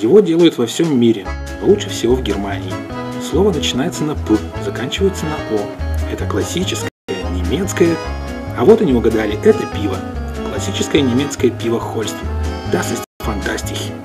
Его делают во всем мире, лучше всего в Германии. Слово начинается на «п», заканчивается на «о». Это классическое, немецкое, а вот и не угадали, это пиво. Классическое немецкое пиво Хольст. Das ist fantastisch.